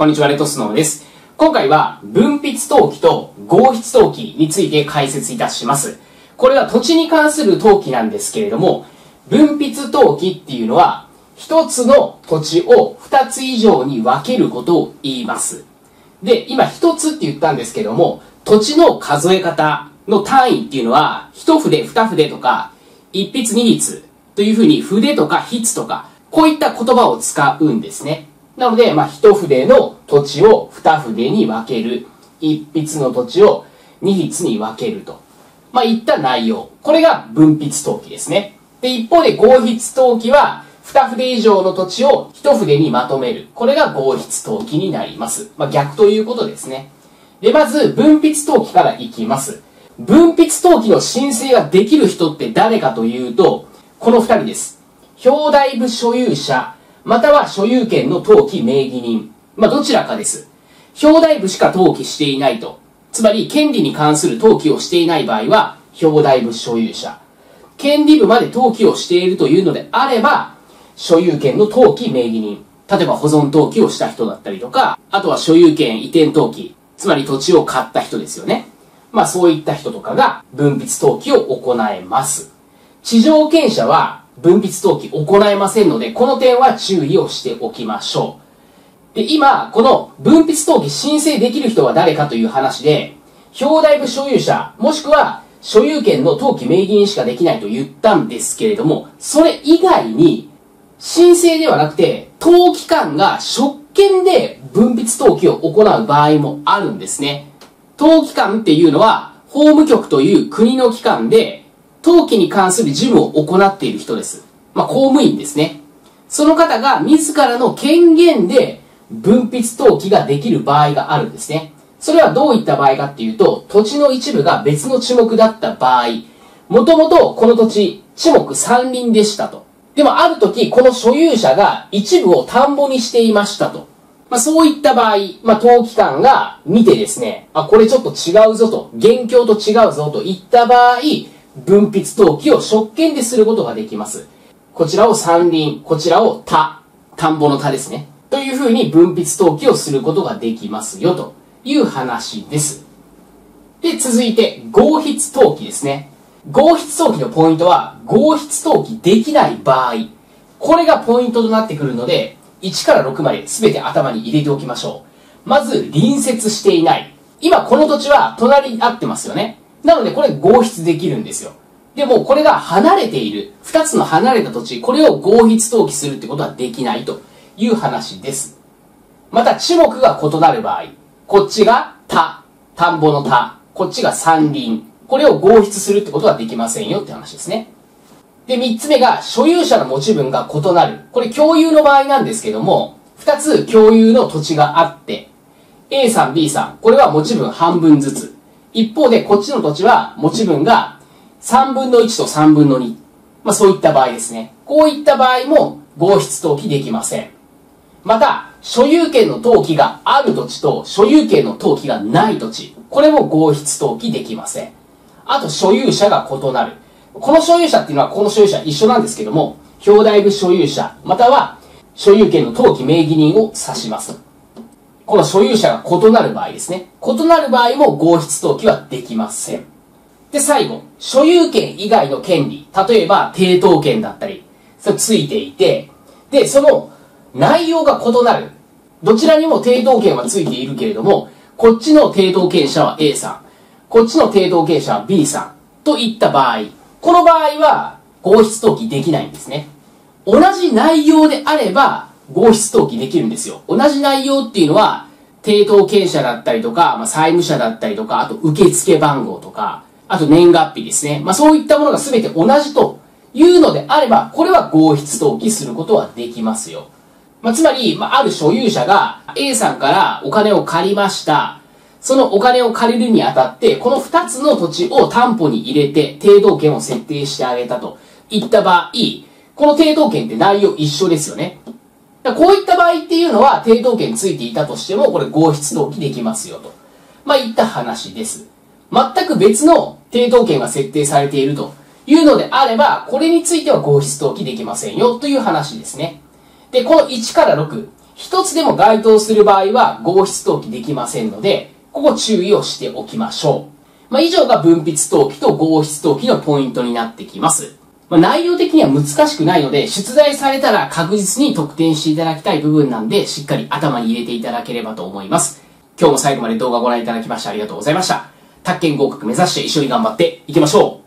こんにちは、レトスノーです。今回は分泌登記と合筆登記について解説いたします。これは土地に関する登記なんですけれども、分泌登記っていうのは、一つの土地を二つ以上に分けることを言います。で、今一つって言ったんですけども、土地の数え方の単位っていうのは、一筆、二筆とか、一筆二筆というふうに筆とか筆とか、こういった言葉を使うんですね。なので、まあ、一筆の土地を二筆に分ける。一筆の土地を二筆に分けると。まあ、いった内容。これが分筆登記ですね。で、一方で合筆登記は、二筆以上の土地を一筆にまとめる。これが合筆登記になります。まあ、逆ということですね。で、まず、分筆登記からいきます。分筆登記の申請ができる人って誰かというと、この二人です。表題部所有者または所有権の登記名義人。まあ、どちらかです。表題部しか登記していないと。つまり、権利に関する登記をしていない場合は、表題部所有者。権利部まで登記をしているというのであれば、所有権の登記名義人。例えば保存登記をした人だったりとか、あとは所有権移転登記。つまり土地を買った人ですよね。まあそういった人とかが分泌登記を行えます。地上権者は分泌登記行えませんので、この点は注意をしておきましょう。で、今、この分泌登記申請できる人は誰かという話で、表題部所有者、もしくは所有権の登記名義人しかできないと言ったんですけれども、それ以外に、申請ではなくて、登記官が職権で分泌登記を行う場合もあるんですね。登記官っていうのは、法務局という国の機関で、登記に関する事務を行っている人です。まあ、公務員ですね。その方が自らの権限で分泌登記ができる場合があるんですね。それはどういった場合かっていうと、土地の一部が別の地目だった場合、もともとこの土地、地目山林でしたと。でもある時、この所有者が一部を田んぼにしていましたと。まあ、そういった場合、まあ、登記官が見てですね、あ、これちょっと違うぞと、現況と違うぞといった場合、分泌登記を職権ですることができます。こちらを山林、こちらを田、田んぼの田ですね。というふうに分泌登記をすることができますよという話です。で、続いて、合筆登記ですね。合筆登記のポイントは、合筆登記できない場合、これがポイントとなってくるので、1から6まで全て頭に入れておきましょう。まず、隣接していない。今この土地は隣に合ってますよね。なのでこれ合筆できるんですよ。でもこれが離れている、二つの離れた土地、これを合筆登記するってことはできないという話です。また、地目が異なる場合、こっちが田、田んぼの田、こっちが山林、これを合筆するってことはできませんよって話ですね。で、三つ目が、所有者の持ち分が異なる。これ共有の場合なんですけども、二つ共有の土地があって、A さん、B さん、これは持ち分半分ずつ。一方で、こっちの土地は持ち分が3分の1と3分の2。まあそういった場合ですね。こういった場合も合筆登記できません。また、所有権の登記がある土地と所有権の登記がない土地。これも合筆登記できません。あと、所有者が異なる。この所有者っていうのはこの所有者一緒なんですけども、表題部所有者、または所有権の登記名義人を指します。この所有者が異なる場合ですね。異なる場合も合筆登記はできません。で、最後、所有権以外の権利、例えば、抵当権だったり、それついていて、で、その内容が異なる。どちらにも抵当権はついているけれども、こっちの抵当権者は A さん、こっちの抵当権者は B さん、といった場合、この場合は合筆登記できないんですね。同じ内容であれば、合筆登記できるんですよ。同じ内容っていうのは、抵当権者だったりとか、まあ、債務者だったりとか、あと受付番号とか、あと年月日ですね。まあ、そういったものが全て同じというのであれば、これは合筆登記することはできますよ。まあ、つまり、まあ、ある所有者が A さんからお金を借りました。そのお金を借りるにあたって、この2つの土地を担保に入れて、抵当権を設定してあげたといった場合、この抵当権って内容一緒ですよね。こういった場合っていうのは、抵当権ついていたとしても、これ合筆登記できますよと。まあ、いった話です。全く別の抵当権が設定されているというのであれば、これについては合筆登記できませんよという話ですね。で、この1から6、一つでも該当する場合は合筆登記できませんので、ここ注意をしておきましょう。まあ、以上が分筆登記と合筆登記のポイントになってきます。まあ、内容的には難しくないので、出題されたら確実に得点していただきたい部分なんで、しっかり頭に入れていただければと思います。今日も最後まで動画をご覧いただきましてありがとうございました。宅建合格目指して一緒に頑張っていきましょう